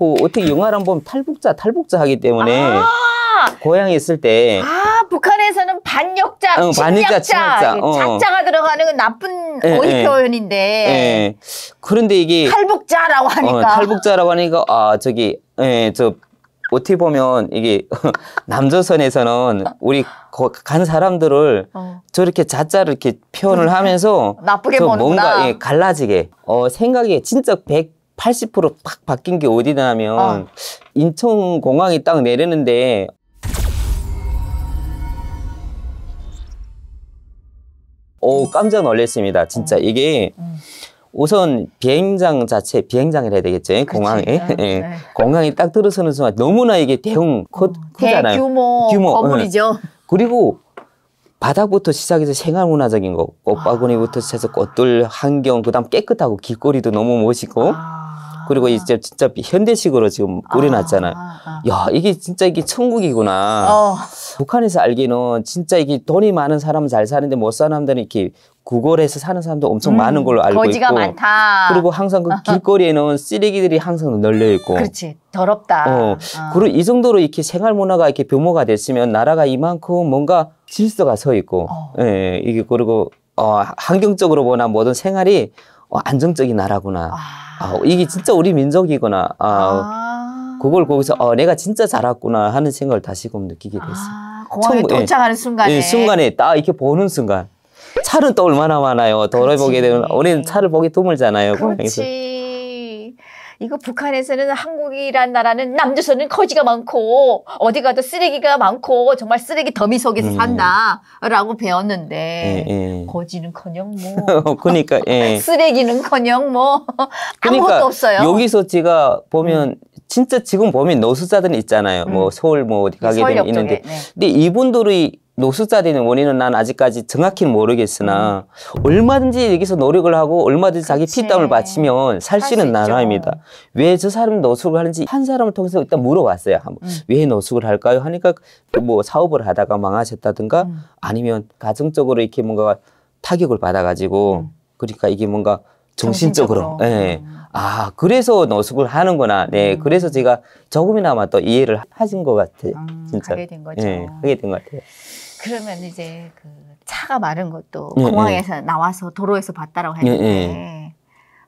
그 어떻게 영화를 한번 탈북자 탈북자 하기 때문에 아, 고향에 있을 때 아, 북한에서는 반역자, 어, 반역자, 침략자, 침략자, 어. 작자가 들어가는 건 나쁜 예, 어휘 예. 표현인데 예. 그런데 이게 탈북자라고 하니까 어, 탈북자라고 하니까 아 저기 예, 저 어떻게 보면 이게 남조선에서는 우리 거- 간 사람들을 어, 저렇게 자자를 이렇게 표현을 하면서 나쁘게 저 보는구나. 뭔가 예, 갈라지게 어 생각이 진짜 180%팍 바뀐 게 어디냐면 어. 인천 공항에 딱 내리는데 오 깜짝 놀랐습니다. 진짜 이게 음. 우선 비행장 자체 비행장이라 해야 되겠죠 공항에 응, 예. 네. 공항에 딱 들어서는 순간 너무나 이게 대형 크, 크잖아요. 대규모 규모, 건물이죠. 그리고 바닥부터 시작해서 생활문화적인 거 꽃바구니부터 시작해서 꽃들 환경 그다음 깨끗하고 길거리도 너무 멋있고 아. 그리고 이제 진짜 현대식으로 지금 꾸려놨잖아요. 아, 아. 야 이게 진짜 이게 천국이구나. 어, 북한에서 알기는 진짜 이게 돈이 많은 사람은 잘 사는데 못 사는 사람들은 이렇게 구걸해서 사는 사람도 엄청 음, 많은 걸로 알고 거지가 있고 많다. 그리고 항상 그 길거리에는 쓰레기들이 항상 널려 있고 그렇지 더럽다. 어, 그리고 이 정도로 이렇게 생활 문화가 이렇게 묘모가 됐으면 나라가 이만큼 뭔가 질서가 서 있고, 어. 예, 이게 그리고 어, 환경적으로 보나 모든 생활이 어, 안정적인 나라구나. 아, 아, 이게 진짜 우리 민족이구나. 아, 아. 그걸 거기서 어, 내가 진짜 잘했구나 하는 생각을 다시금 느끼게 됐어요. 아, 공항에 처음, 예. 도착하는 순간에 이 순간에 딱 이렇게 보는 순간. 차는 또 얼마나 많아요. 도로 그렇지. 보게 되면 우리는 차를 보기 드물잖아요. 그렇지. 이거 북한에서는 한국이란 나라는 남조선은 거지가 많고 어디 가도 쓰레기가 많고 정말 쓰레기 더미 속에서 음. 산다라고 배웠는데 예, 예. 거지는커녕 뭐 그러니까 예. 쓰레기는커녕 뭐 아무것도 그러니까 없어요. 여기서 제가 보면 진짜 지금 보면 노숙자들은 있잖아요. 음. 뭐 서울 뭐 어디 가게 되면 있는데 네. 근데 이분들이 노숙자 되는 원인은 난 아직까지 정확히는 모르겠으나 얼마든지 여기서 노력을 하고 얼마든지 자기 음. 피땀을 바치면 살 수 있는. 나라입니다. 왜 저 사람이 노숙을 하는지 한 사람을 통해서 일단 물어봤어요. 한번. 음. 왜 노숙을 할까요? 하니까 그뭐 사업을 하다가 망하셨다든가 음. 아니면 가정적으로 이렇게 뭔가 타격을 받아가지고 음. 그러니까 이게 뭔가 정신적으로. 예. 음. 아, 그래서 노숙을 하는구나. 네. 음. 그래서 제가 조금이나마 또 이해를 하신 것 같아요. 음, 진짜. 하게 된 거죠. 예, 하게 된 것 같아요. 그러면 이제 그 차가 마른 것도 예, 공항에서 나와서 도로에서 봤다라고 예, 했는데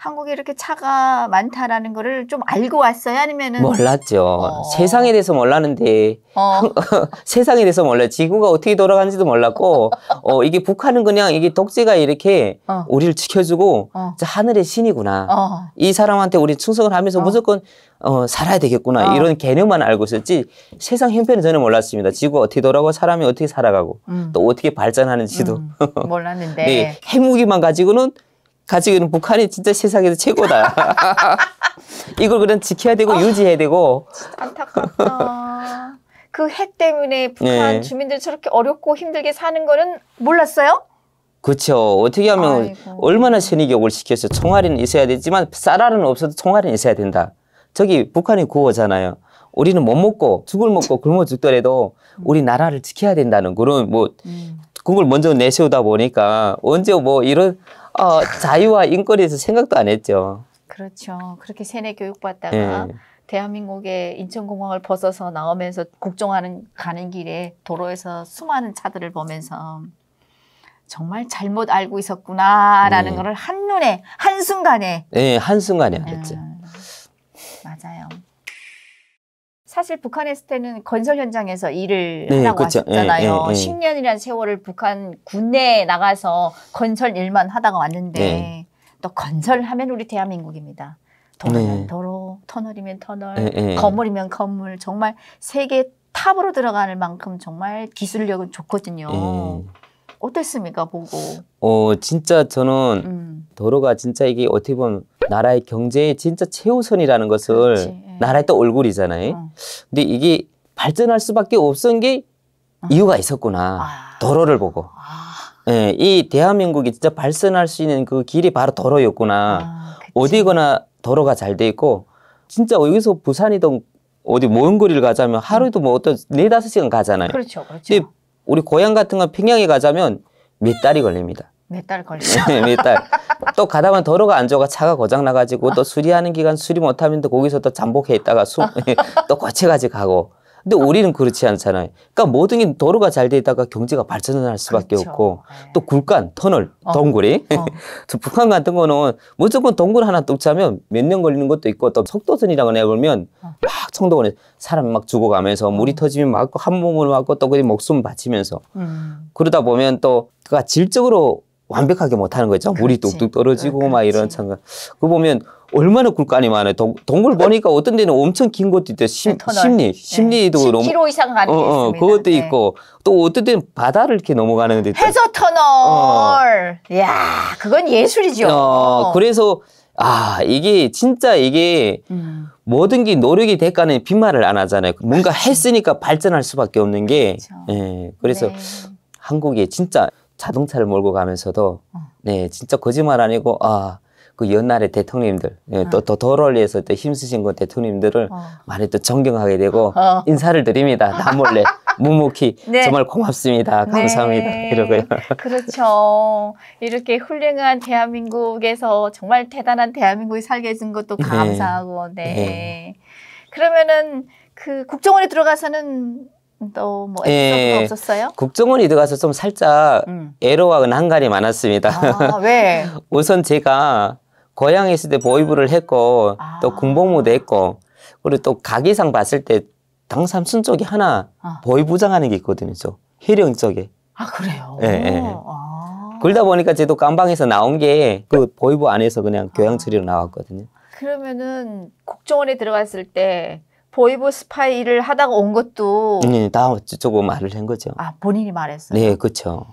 한국에 이렇게 차가 많다라는 거를 좀 알고 왔어요? 아니면은 몰랐죠. 어. 세상에 대해서 몰랐는데, 어, 세상에 대해서 몰라. 지구가 어떻게 돌아가는지도 몰랐고, 어, 이게 북한은 그냥 이게 독재가 이렇게 어. 우리를 지켜주고, 어. 저 하늘의 신이구나. 어. 이 사람한테 우리 충성을 하면서 어. 무조건 어, 살아야 되겠구나 어. 이런 개념만 알고 있었지 세상 형편은 전혀 몰랐습니다. 지구가 어떻게 돌아가고 사람이 어떻게 살아가고 음. 또 어떻게 발전하는지도 음, 몰랐는데 네, 핵무기만 가지고는 가지고 있는 북한이 진짜 세상에서 최고다. 이걸 그냥 지켜야 되고 아. 유지해야 되고 안타깝다. 그 핵 때문에 북한 네. 주민들 저렇게 어렵고 힘들게 사는 거는 몰랐어요? 그렇죠. 어떻게 하면 아이고. 얼마나 신의교육을 시켰어. 총알은 있어야 되지만 쌀알은 없어도 총알은 있어야 된다. 저기 북한이 구호잖아요. 우리는 못 먹고 죽을 먹고 굶어 죽더라도 우리 나라를 지켜야 된다는 그런 뭐 음. 그걸 먼저 내세우다 보니까 언제 뭐 이런 어, 자유와 인권에 대해서 생각도 안 했죠. 그렇죠. 그렇게 세뇌 교육 받다가 예. 대한민국의 인천공항을 벗어서 나오면서 국정하는 가는 길에 도로에서 수많은 차들을 보면서 정말 잘못 알고 있었구나라는 네. 거를 한눈에 한순간에 예, 한순간에 알았죠. 음, 맞아요. 사실 북한에 있을 때는 건설 현장에서 일을 네, 하라고 그쵸. 하셨잖아요. 예, 예, 예. 10년이라는 세월을 북한 군내에 나가서 건설 일만 하다가 왔는데 네. 또 건설하면 우리 대한민국입니다. 도로면 네. 도로, 터널이면 터널. 건물이면 건물. 정말 세계 탑으로 들어가는 만큼 정말 기술력은 좋거든요. 예. 어땠습니까 보고? 어, 진짜 저는 음, 도로가 진짜 이게 어떻게 보면 나라의 경제의 진짜 최우선이라는 것을 그렇지, 예. 나라의 또 얼굴이잖아요. 어. 근데 이게 발전할 수밖에 없은 게 어. 이유가 있었구나. 아. 도로를 보고. 아, 예, 이 대한민국이 진짜 발전할 수 있는 그 길이 바로 도로였구나. 아. 어디거나 도로가 잘 돼 있고 진짜 여기서 부산이든 어디 먼 거리를 가자면 하루에도 뭐 어떤 네 다섯 시간 가잖아요. 그렇죠, 그렇죠. 우리 고향 같은 건 평양에 가자면 몇 달이 걸립니다. 몇달 걸려. 몇 달. 또 가다만 도로가 안 좋아 차가 고장 나가지고 또 수리하는 기간 수리 못하면 또 거기서 또 잠복해 있다가 수, 또 고쳐가지고 가고. 근데 우리는 그렇지 않잖아요. 그러니까 모든 게 도로가 잘 돼 있다가 경제가 발전할 수밖에 그렇죠. 없고 네. 또 굴간, 터널, 어. 동굴이 어. 저 북한 같은 거는 무조건 동굴 하나 뚝 차면 몇 년 걸리는 것도 있고 또 속도선이라고 내보면 어. 막 청도원에 사람 막 죽어가면서 물이 터지면 맞고 한 몸을 맞고 또 그게 목숨 바치면서 음. 그러다 보면 또 그가 질적으로 완벽하게 못하는 거죠. 물이 그렇지. 뚝뚝 떨어지고 막 이런. 참가. 그 보면 얼마나 굴간이 많아요. 동, 동굴 보니까 어떤 데는 엄청 긴 것도 있대. 심, 네. 심리, 심리도 네. 너무 10km 이상 가는 게 어, 어. 그것도 네. 있고 또 어떤 데는 바다를 이렇게 넘어가는 데도 있고. 해저 터널. 야, 그건 예술이죠. 어, 그래서 아 이게 진짜 이게 음. 모든 게 노력이 대가는 빈말을 안 하잖아요. 뭔가 했으니까 발전할 수밖에 없는 게. 그렇죠. 예, 그래서 네. 한국이 진짜 자동차를 몰고 가면서도 어. 네 진짜 거짓말 아니고 아 그 옛날에 대통령님들 예, 또, 또 도로를 위해서 또 힘쓰신 그 대통령님들을 어. 많이 또 존경하게 되고 어. 인사를 드립니다. 나 몰래 묵묵히 네. 정말 고맙습니다. 감사합니다. 네. 이러고요. 그렇죠. 이렇게 훌륭한 대한민국에서 정말 대단한 대한민국이 살게 해준 것도 네. 감사하고, 네. 네. 그러면은 그 국정원에 들어가서는 또뭐 예. 없었어요? 국정원이 들어가서 좀 살짝 음. 애로와 난간이 많았습니다. 아, 왜? 우선 제가 고향에 있을 때 보위부를 했고 아. 또 군복무도 했고 그리고 또 가기상 봤을 때 당삼순 쪽에 하나 아. 보위부장 하는 게 있거든요. 저 회령 쪽에. 아, 그래요? 예, 예. 아. 그러다 보니까 저도 깜방에서 나온 게 그 보위부 안에서 그냥 교양 처리로 나왔거든요. 그러면은 국정원에 들어갔을 때 보위부 스파이를 하다가 온 것도 네, 다 저거 말을 한 거죠. 아 본인이 말했어요. 네, 그렇죠.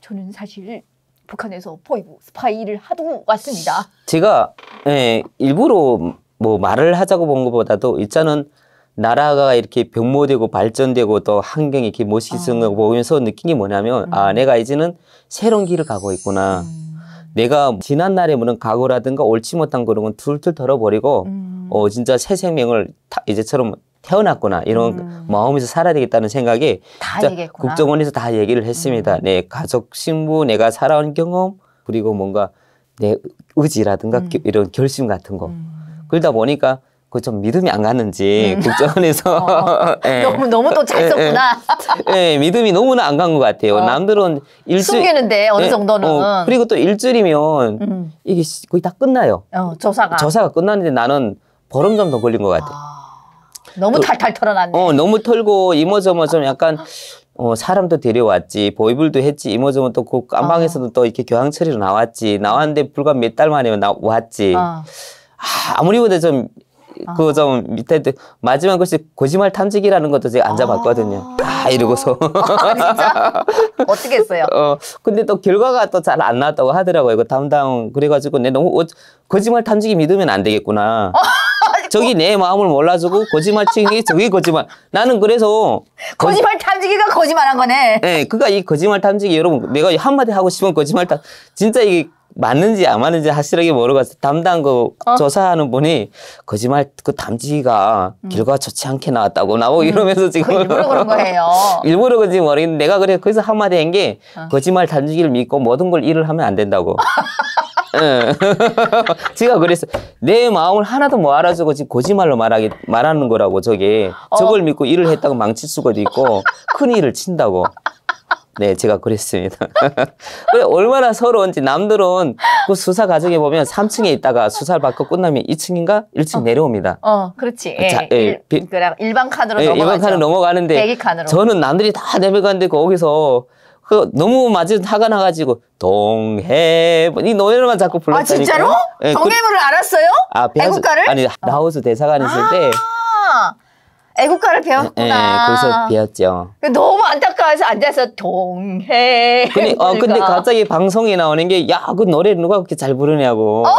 저는 사실 북한에서 보위부 스파이를 하고 왔습니다. 제가 예, 일부러 뭐 말을 하자고 본 것보다도 일단은 나라가 이렇게 병모되고 발전되고 또 환경이 이렇게 멋있는 거 보면서 느낀 게 뭐냐면 아 내가 이제는 새로운 길을 가고 있구나. 음. 내가 지난 날에 무슨 각오라든가 옳지 못한 그런 건 툴툴 털어버리고 음. 어 진짜 새 생명을 타- 이제처럼 태어났구나 이런 음. 마음에서 살아야 되겠다는 다. 음. 국정원에서 다 얘기를 했습니다. 내 가족 신부 내가 살아온 경험 그리고 뭔가 내 의지라든가 음. 겨- 이런 결심 같은 거 음. 그러다 보니까 그 좀 믿음이 안 갔는지 음. 국정원에서 어. 예, 너무 너무 또잘 예, 썼구나. 예, 믿음이 너무나 안 간 것 같아요. 어. 남들은 일주일 숨기는데 어느 예, 정도는. 어, 그리고 또 일주일이면 음. 이게 시- 거의 다 끝나요. 어, 조사가. 조사가 끝났는데 나는 보름 정도 걸린 것 같아. 요 아, 너무 그- 탈탈 털어놨네. 어, 너무 털고 이모저모 좀 약간 어, 사람도 데려왔지, 보이블도 했지, 이모저모 또그 깜방에서도 또 이렇게 교양 처리로 나왔지, 나왔는데 불과 몇 달 만에 나, 왔지. 어. 아, 아무리 봐도 좀, 그좀 밑에 또 마지막 것이 거짓말 탐지기라는 것도 제가 앉아봤거든요. 아, 이러고서. 아, 진짜? 어떻게 했어요? 어, 근데 또 결과가 또 잘 안 나왔다고 하더라고요. 그 담당. 그래가지고 내 너무 어, 거짓말 탐지기 믿으면 안 되겠구나. 저기 내 마음을 몰라주고 거짓말 치기 저기 거짓말. 나는 그래서 거짓말 탐지기가 거짓말한 거네. 예, 그가 이 거짓말 탐지기 여러분 내가 한마디 하고 싶은 거짓말 탐 진짜 이게 맞는지 안 맞는지 확실하게 모르겠어. 담당 그 어. 조사하는 분이 거짓말 그 탐지기가 결과가 좋지 않게 나왔다고 나오고 이러면서 그 지금 일부러 그런 거예요. 일부러 그런지 모르겠는데 내가 그래 거기서 한마디 한게 어. 거짓말 탐지기를 믿고 모든 걸 일을 하면 안 된다고. 예. 제가 그랬어. 내 마음을 하나도 못 알아주고 지금 거짓말로 말하기, 말하는 거라고, 저게. 어. 저걸 믿고 일을 했다고 망칠 수도 있고, 큰 일을 친다고. 네, 제가 그랬습니다. 그래, 얼마나 서러운지 남들은 그 수사 과정에 보면 3층에 있다가 수사를 받고 끝나면 2층인가? 1층 내려옵니다. 어, 그렇지. 예, 자, 예, 일, 비- 일반 칸으로 예, 넘어가죠. 이번 칸은 넘어가는데 칸으로. 저는 남들이 다 내려가는데 거기서 그 너무 맞은 화가 나가지고 동해 이 노래만 자꾸 아 불렀다니까. 진짜로? 예, 그- 동해물을 알았어요? 아, 애국가를? 아니 나우스 대사관 있을 때 아, 애국가를 예, 배웠구나. 거기서 배웠죠. 너무 안타까워서 앉아서 동해. 근데 어 근데 물가. 갑자기 방송에 나오는 게 야 그 노래 누가 그렇게 잘 부르냐고.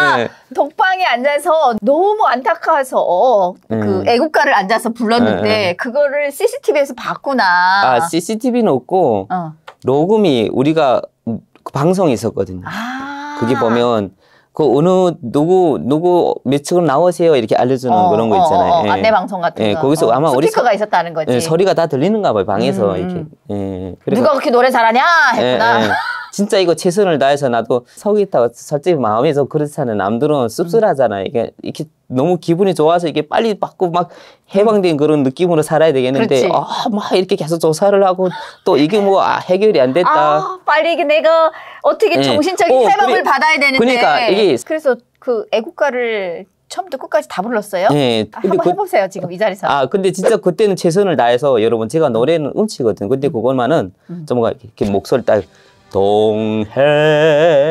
아, 예. 독방에 앉아서 너무 안타까워서 그 음. 애국가를 앉아서 불렀는데 예, 예. 그거를 CCTV에서 봤구나. 아 CCTV는 없고 어. 녹음이 우리가 그 방송이 있었거든요. 아. 그게 보면 그 어느 누구 누구 몇 층으로 나오세요 이렇게 알려주는 어, 그런 거 어, 있잖아요. 어, 어, 예. 안내 방송 같은 예, 거. 거기서 어, 아마 우리 스피커가 있었다는 거지. 예, 소리가 다 들리는가 봐요 방에서 음, 이렇게. 예, 그래서 누가 그렇게 노래 잘하냐 했구나. 진짜 이거 최선을 다해서 나도 서겠다 솔직히 마음에서 그렇잖아요. 남들은 씁쓸하잖아요. 이게 이렇게 너무 기분이 좋아서 이게 빨리 받고 막 해방된 그런 느낌으로 살아야 되겠는데 그렇지. 아, 막 이렇게 계속 조사를 하고 또 이게 뭐 아, 해결이 안 됐다. 아, 빨리 이게 내가 어떻게 예. 정신적인 어, 해방을 그래- 받아야 되는데. 그러니까 이게- 그래서 그 애국가를 처음부터 끝까지 다 불렀어요? 근데 한번 그- 해보세요 지금 이 자리에서. 아, 근데 진짜 그때는 최선을 다해서 여러분 제가 노래는 음치거든. 근데 그것만은 음. 좀 이렇게 목소리 딱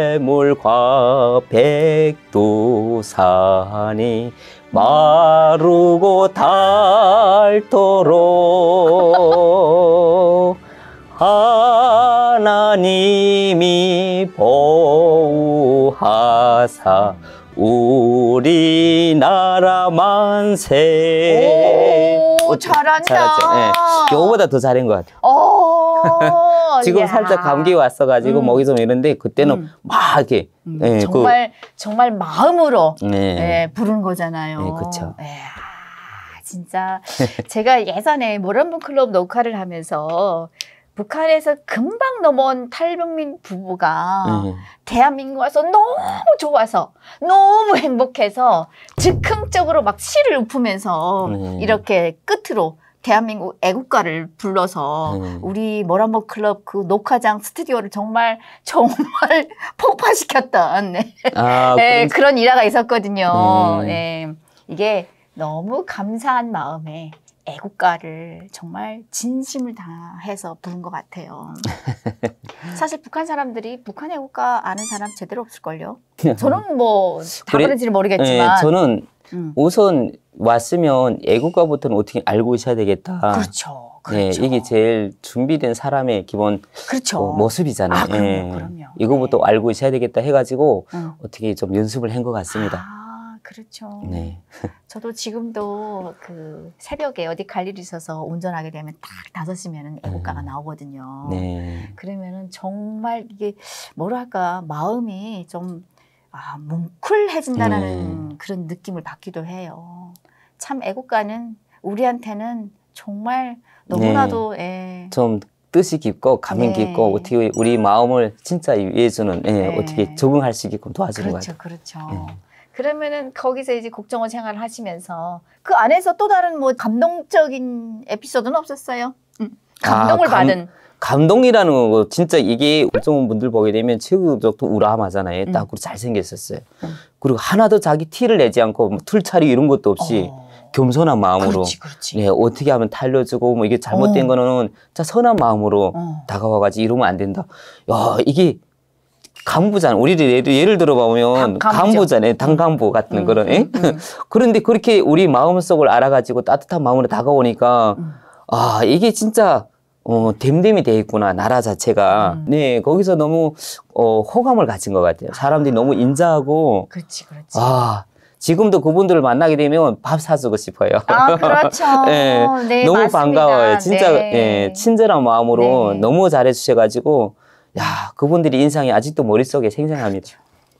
동해물과 백두산이 마르고 닳도록 하나님이 보호하사 우리나라 만세. 오, 잘한다. 잘했죠. 예. 요거보다 더 잘한 것 같아요. 오, 지금 이야. 살짝 감기 왔어가지고 음. 목이 좀 이런데 그때는 음. 막 이렇게 음, 예, 정말 정말 마음으로 그, 네. 예, 부른 거잖아요. 네. 예, 아, 진짜 제가 예전에 모란분 클럽 녹화를 하면서 북한에서 금방 넘어온 탈북민 부부가 음. 대한민국 와서 너무 좋아서 너무 행복해서 즉흥적으로 막 시를 읊으면서 음. 이렇게 끝으로 대한민국 애국가를 불러서 음. 우리 모란보 클럽 그 녹화장 스튜디오를 정말 정말 폭파시켰던 네. 아, 네, 그런 일화가 있었거든요. 음. 네. 이게 너무 감사한 마음에 애국가를 정말 진심을 다해서 부른 것 같아요. 사실 북한 사람들이 북한 애국가 아는 사람 제대로 없을걸요. 저는 뭐 다 그래- 그런지는 예, 모르겠지만. 저는 음. 우선 왔으면 애국가부터는 어떻게 알고 있어야 되겠다. 그렇죠. 네, 그렇죠. 이게 제일 준비된 사람의 기본 그렇죠. 어, 모습이잖아요. 아, 그럼요, 예. 그럼요. 이거부터 네. 알고 있어야 되겠다 해가지고 응. 어떻게 좀 연습을 한 것 같습니다. 아, 그렇죠. 네. 저도 지금도 그 새벽에 어디 갈 일이 있어서 운전하게 되면 딱 다섯 시면은 애국가가 음. 나오거든요. 네. 그러면은 정말 이게 뭐랄까 마음이 좀 아, 뭉클해진다는 음. 그런 느낌을 받기도 해요. 참 애국가는 우리한테는 정말 너무나도 예. 좀 뜻이 깊고 감명 네. 깊고 어떻게 우리 마음을 진짜 위해주는 예, 네. 어떻게 적응할 수 있게끔 도와주는 것 그렇죠, 같아요. 그렇죠. 음. 그러면은 거기서 이제 국정원 생활을 하시면서 그 안에서 또 다른 뭐 감동적인 에피소드는 없었어요? 음, 감동을 아, 감- 받은. 감동이라는 거 진짜 이게 ul정원 분들 보게 되면 체구적도 우람하잖아요. 음. 딱 그리고 잘생겼었어요. 음. 그리고 하나도 자기 티를 내지 않고 뭐 툴차리 이런 것도 없이 어, 겸손한 마음으로 그렇지, 그렇지. 네, 어떻게 하면 달려주고 뭐 이게 잘못된 어. 거는 진짜 선한 마음으로 어. 다가와가지고 이러면 안 된다. 야 이게 간부잖아. 우리를 예를, 예를 들어보면 당- 간부죠. 간부잖아요. 당 간부 같은 음, 그런. 에? 음, 음. 그런데 그렇게 우리 마음속을 알아가지고 따뜻한 마음으로 다가오니까 음. 아 이게 진짜 어 댐댐이 돼 있구나 나라 자체가 음. 네 거기서 너무 어 호감을 가진 것 같아요 사람들이 너무 인자하고 그렇지, 그렇지. 아 지금도 그분들을 만나게 되면 밥 사주고 싶어요 아, 그렇죠. 네, 네, 너무 맞습니다. 반가워요 진짜 네. 예, 친절한 마음으로 네. 너무 잘해 주셔가지고 야 그분들이 인상이 아직도 머릿속에 생생합니다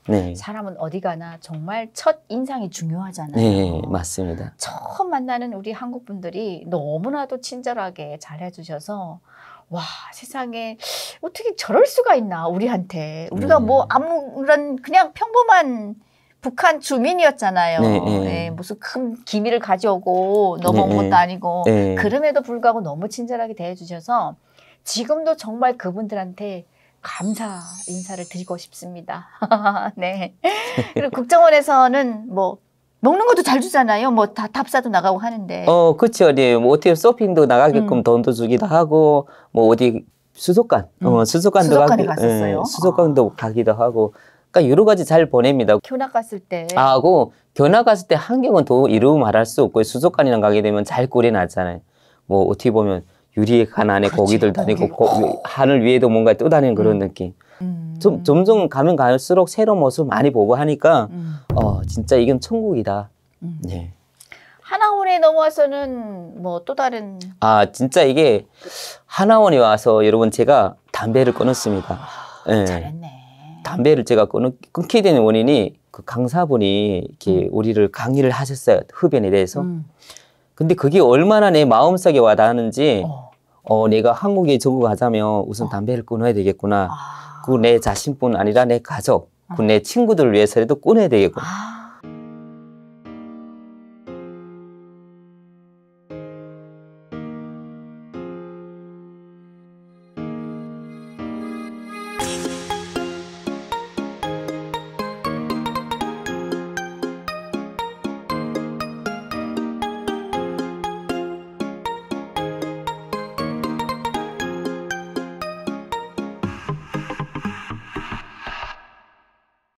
네, 사람은 어디 가나 정말 첫 인상이 중요하잖아요. 네 맞습니다 처음 만나는 우리 한국 분들이 너무나도 친절하게 잘 해주셔서 와 세상에 어떻게 저럴 수가 있나 우리한테 우리가 네. 뭐 아무런 그냥 평범한 북한 주민이었잖아요. 네, 네. 예, 무슨 큰 기밀을 가져오고 넘어온 네, 네. 것도 아니고 네. 그럼에도 불구하고 너무 친절하게 대해주셔서 지금도 정말 그분들한테 감사 인사를 드리고 싶습니다. 네. 그리고 국정원에서는 뭐 먹는 것도 잘 주잖아요. 뭐 다 답사도 나가고 하는데. 어, 그쵸. 네. 뭐 어떻게 서핑도 나가게끔 음. 돈도 주기도 하고, 뭐 어디 수족관, 어, 음. 수족관도 수족관에 가기- 갔었어요? 예, 수족관도 가기도 하고, 그러니까 여러 가지 잘 보냅니다. 교납 갔을 때. 아, 하고 견학 갔을 때 환경은 더 이루 말할 수 없고 수족관이랑 가게 되면 잘 꾸려놨잖아요. 뭐 어떻게 보면 유리관 안에 그렇지, 고기들 다니고 고기. 고- 하늘 위에도 뭔가 떠다니는 그런 음. 느낌. 음. 좀 점점 가면 갈수록 새로운 모습 많이 보고 하니까 음. 어 진짜 이건 천국이다. 음. 네. 하나원에 넘어와서는 뭐 또 다른 아 진짜 이게 하나원에 와서 여러분 제가 담배를 끊었습니다. 아, 예. 잘했네. 담배를 제가 끊, 끊게 된 원인이 그 강사분이 이렇게 우리를 강의를 하셨어요 흡연에 대해서. 음. 근데 그게 얼마나 내 마음속에 와닿았는지 어. 어 내가 한국에 적응하자면 우선 어. 담배를 끊어야 되겠구나. 아. 그내 자신뿐 아니라 내 가족, 그내 친구들을 위해서라도 꺼내야 되겠고 아.